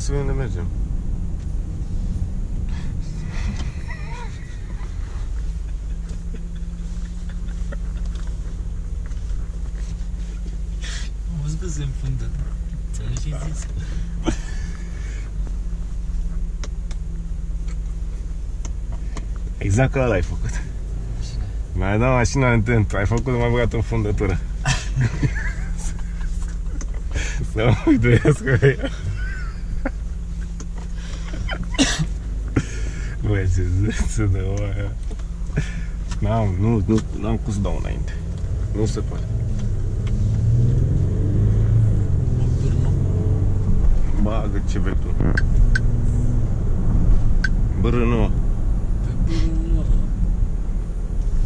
să vedem unde mergem. Am văzut că se înfundă. Ți-am și zis. Exact ca ăla ai făcut. Mi-a dat mașina în tent, ai făcut mai băgat în fundătură. Să mă uituiască voie să, să dă o. N-am, nu, nu, n-am cum să dau înainte. Nu se poate. Bagă ce vei tu. Brână. Păi, Brână.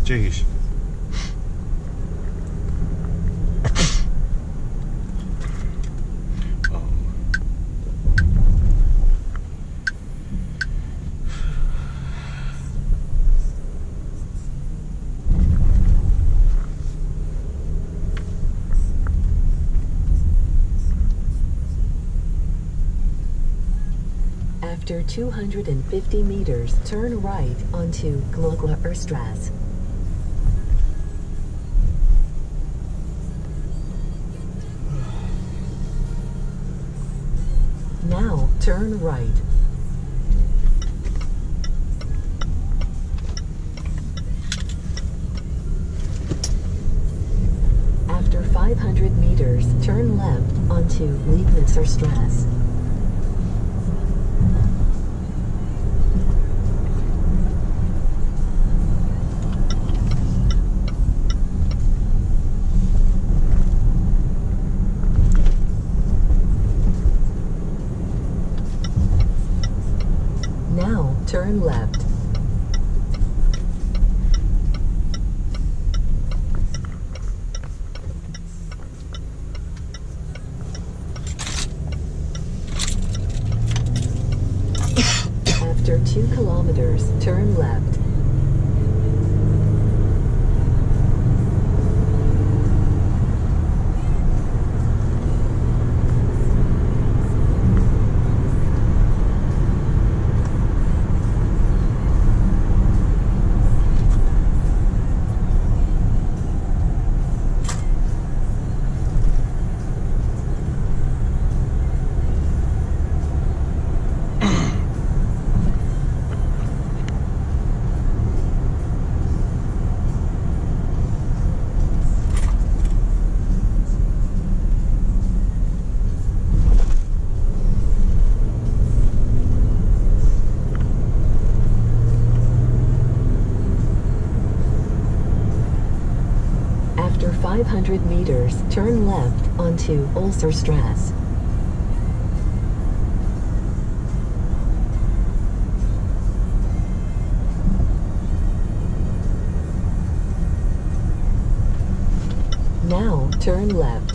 Ce ești? After 250 meters, turn right onto Glogla. Now, turn right. After 500 meters, turn left onto Liegnitzer Strasse. Turn left. 100 meters, turn left onto Ulsterstrasse. Now, turn left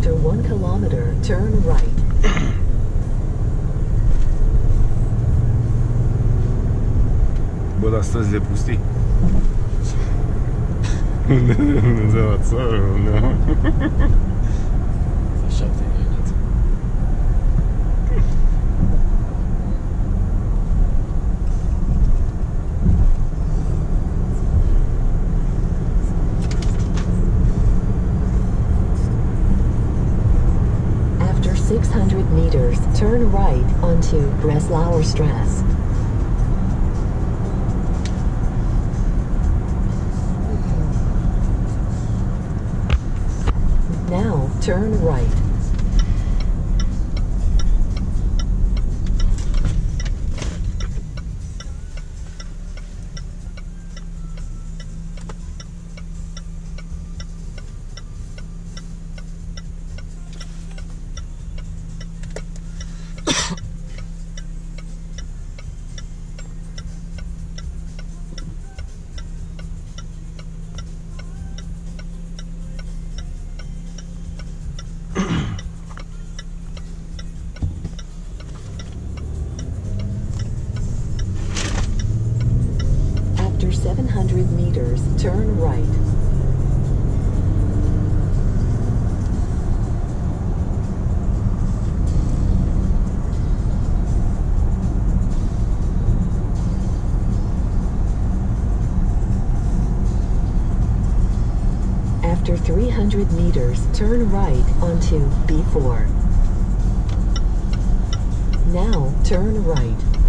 After one kilometer, turn right. Bă, dar străzi de pustii. Unde Dumnezeu la țară, unde... 600 meters, turn right onto Breslauer Strasse. Now, turn right. 300 turn right. After 300 meters, turn right onto B4. Now, turn right.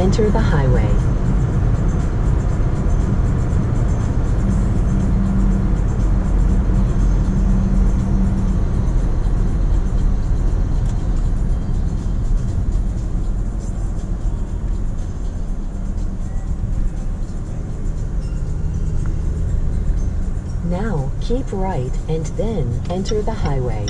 Enter the highway. Now, keep right and then enter the highway.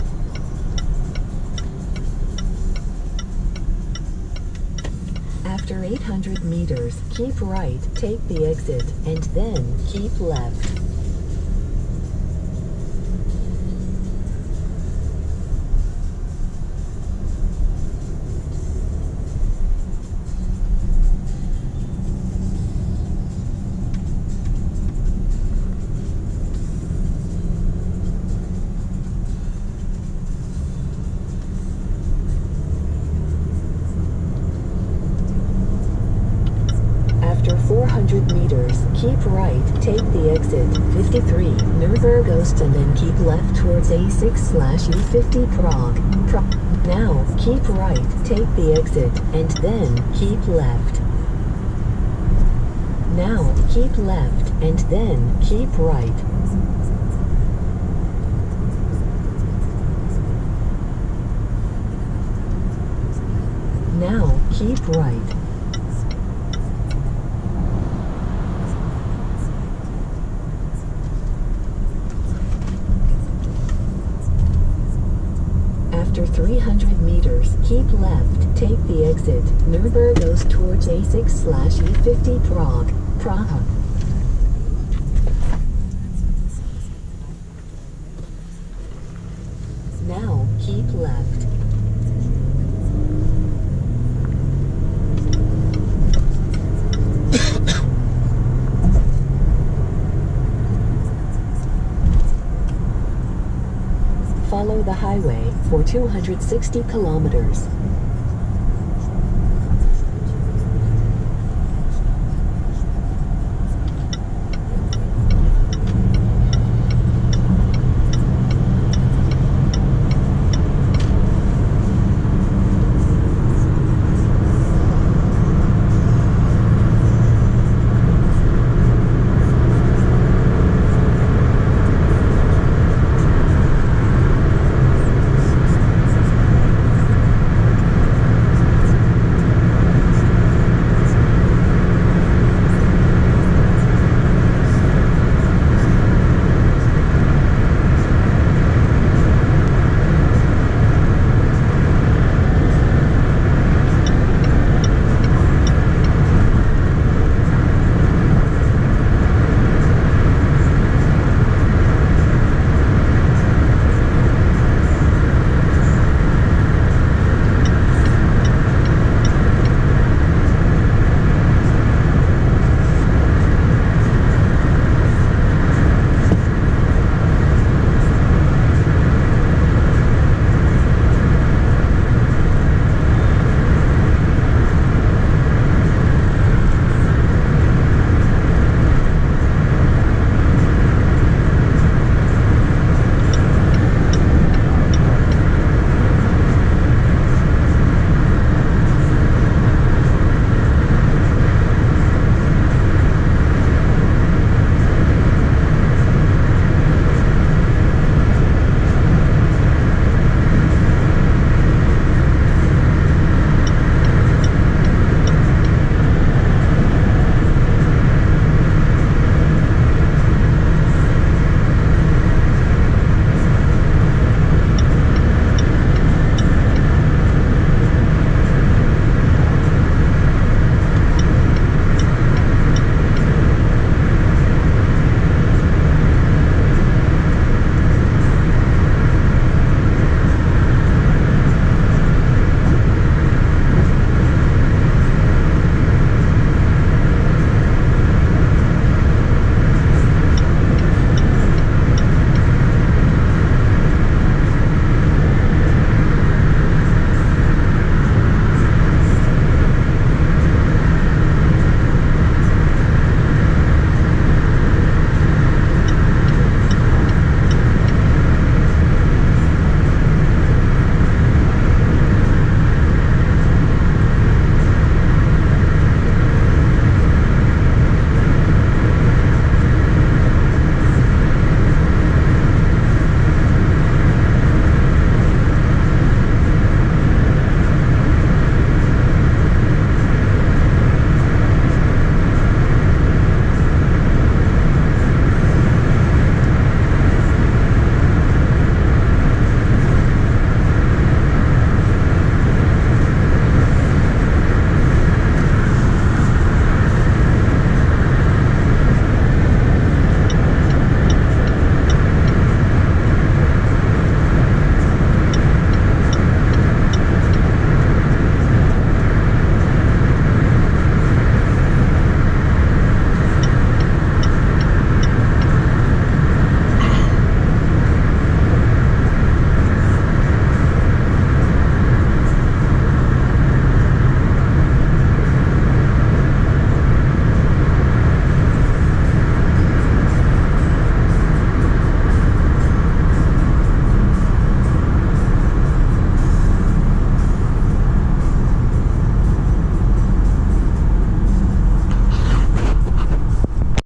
After 800 meters, keep right, take the exit, and then keep left. Keep left towards A6 slash E50 Prague. Pro- now, keep right, take the exit, and then keep left. Now, keep left, and then keep right. Now, keep right. After 300 meters, keep left, take the exit. Nuremberg goes towards A6 slash E50 Prague, Praha. Now, keep left. Follow the highway for 260 kilometers.